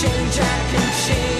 change, I can change.